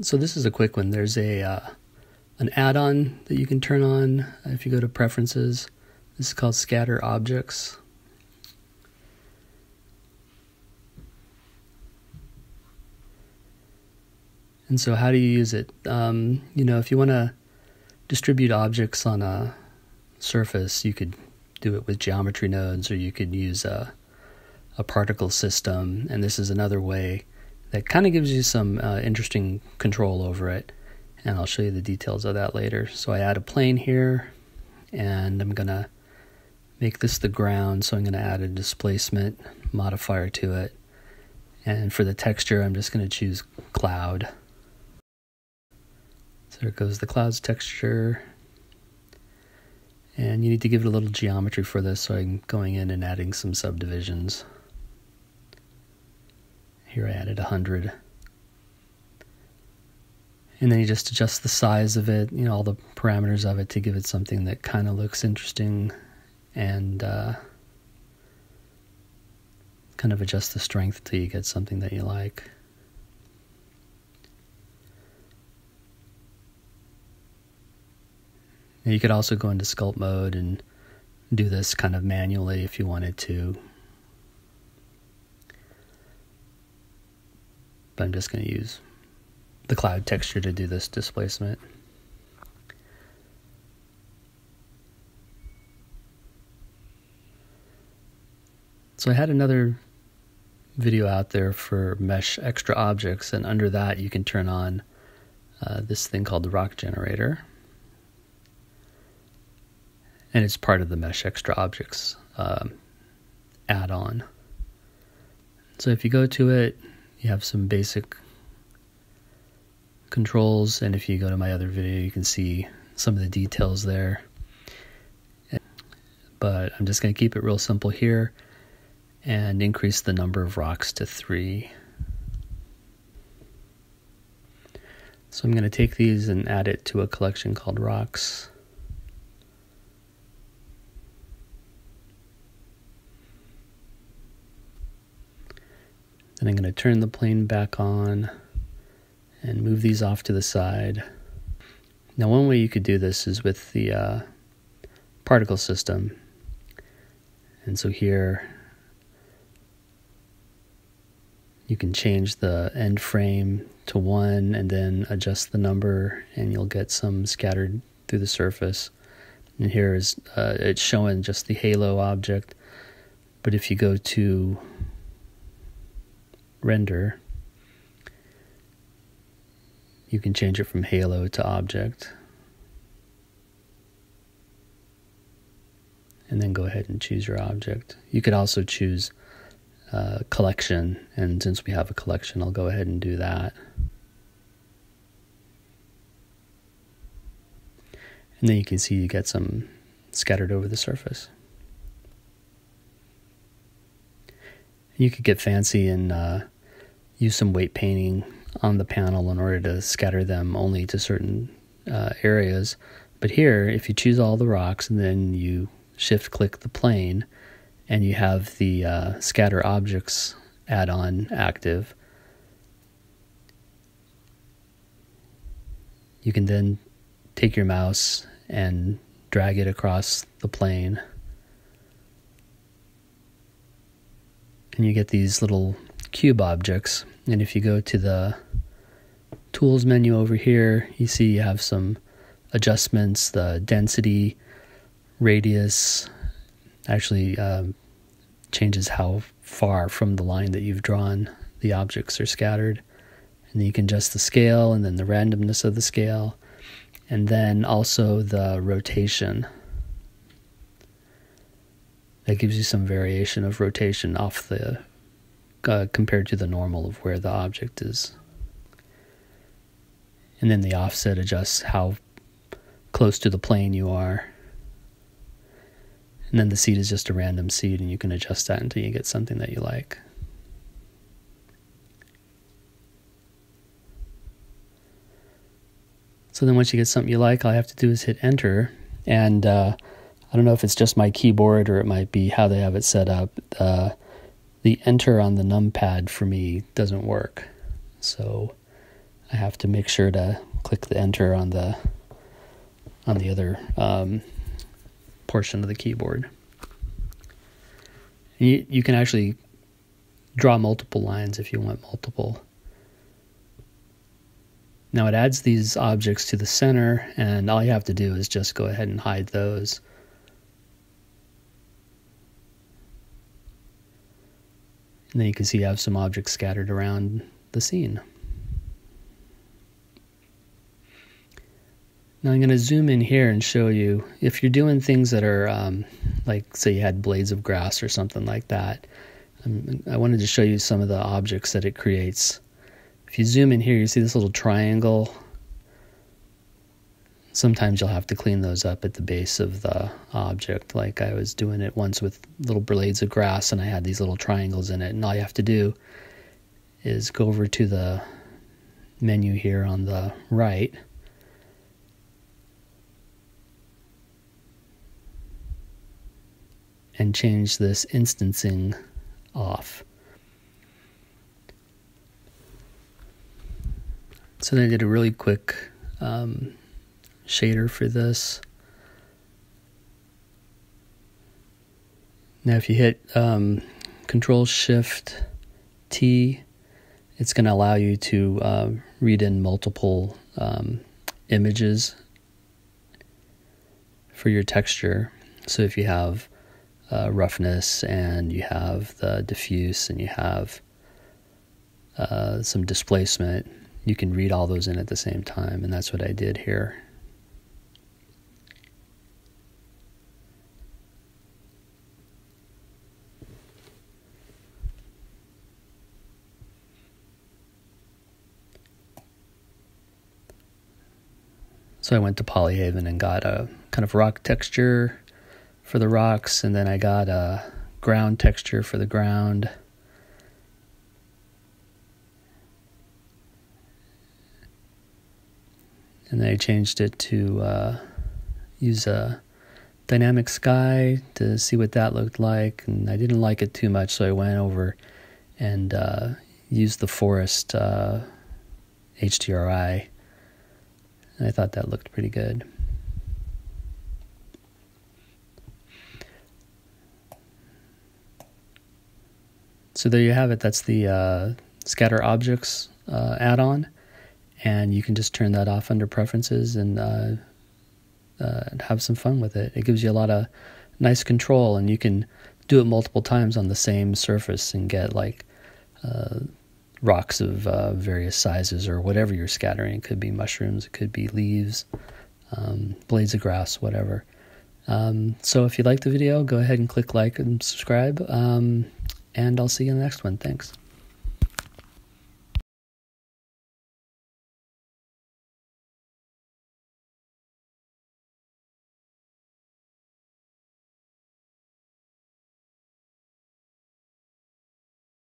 So this is a quick one. There's a uh, an add-on that you can turn on if you go to preferences. This is called scatter objects. And so, how do you use it? Um, you know, if you want to distribute objects on a surface, you could do it with geometry nodes, or you could use a a particle system. And this is another way that kind of gives you some uh, interesting control over it. And I'll show you the details of that later. So I add a plane here, and I'm gonna make this the ground. So I'm gonna add a displacement modifier to it. And for the texture, I'm just gonna choose cloud. So there goes the clouds texture. And you need to give it a little geometry for this, so I'm going in and adding some subdivisions. Here I added 100. And then you just adjust the size of it, you know, all the parameters of it to give it something that kind of looks interesting and uh, kind of adjust the strength till you get something that you like. You could also go into sculpt mode and do this kind of manually if you wanted to. But I'm just going to use the cloud texture to do this displacement. So I had another video out there for mesh extra objects, and under that you can turn on uh, this thing called the rock generator and it's part of the Mesh Extra Objects um, add-on. So if you go to it, you have some basic controls, and if you go to my other video, you can see some of the details there. But I'm just going to keep it real simple here and increase the number of rocks to three. So I'm going to take these and add it to a collection called rocks. Then I'm going to turn the plane back on and move these off to the side. Now, one way you could do this is with the uh, particle system. And so here you can change the end frame to one and then adjust the number, and you'll get some scattered through the surface. And here is uh, it's showing just the halo object. But if you go to render, you can change it from halo to object. And then go ahead and choose your object. You could also choose uh, collection, and since we have a collection, I'll go ahead and do that. And then you can see you get some scattered over the surface. You could get fancy and uh, use some weight painting on the panel in order to scatter them only to certain uh, areas. But here, if you choose all the rocks and then you shift click the plane and you have the uh, scatter objects add on active, you can then take your mouse and drag it across the plane. And you get these little cube objects and if you go to the tools menu over here, you see you have some adjustments, the density, radius, actually um, changes how far from the line that you've drawn the objects are scattered. And then you can adjust the scale and then the randomness of the scale, and then also the rotation. That gives you some variation of rotation off the uh, compared to the normal of where the object is. And then the offset adjusts how close to the plane you are. And then the seed is just a random seed, and you can adjust that until you get something that you like. So then once you get something you like, all I have to do is hit enter. And uh, I don't know if it's just my keyboard or it might be how they have it set up. Uh, the enter on the numpad for me doesn't work. So I have to make sure to click the enter on the on the other um, portion of the keyboard. You, you can actually draw multiple lines if you want multiple. Now it adds these objects to the center, and all you have to do is just go ahead and hide those. And then you can see you have some objects scattered around the scene. Now I'm going to zoom in here and show you if you're doing things that are um, like, say, you had blades of grass or something like that. Um, I wanted to show you some of the objects that it creates. If you zoom in here, you see this little triangle. Sometimes you'll have to clean those up at the base of the object. Like I was doing it once with little blades of grass and I had these little triangles in it. And all you have to do is go over to the menu here on the right and change this instancing off. So then I did a really quick um, shader for this. Now if you hit um, Control Shift T, it's going to allow you to uh, read in multiple um, images for your texture. So if you have uh, roughness and you have the diffuse and you have uh, some displacement. You can read all those in at the same time, and that's what I did here. So I went to Polyhaven and got a kind of rock texture for the rocks, and then I got a ground texture for the ground. And then I changed it to uh, use a dynamic sky to see what that looked like, and I didn't like it too much, so I went over and uh, used the forest uh, HDRI, I thought that looked pretty good. So there you have it. That's the uh, scatter objects uh, add-on, and you can just turn that off under preferences and uh, uh, have some fun with it. It gives you a lot of nice control, and you can do it multiple times on the same surface and get like uh, rocks of uh, various sizes or whatever you're scattering. It could be mushrooms, it could be leaves, um, blades of grass, whatever. Um, so if you like the video, go ahead and click like and subscribe. Um, and I'll see you in the next one. Thanks.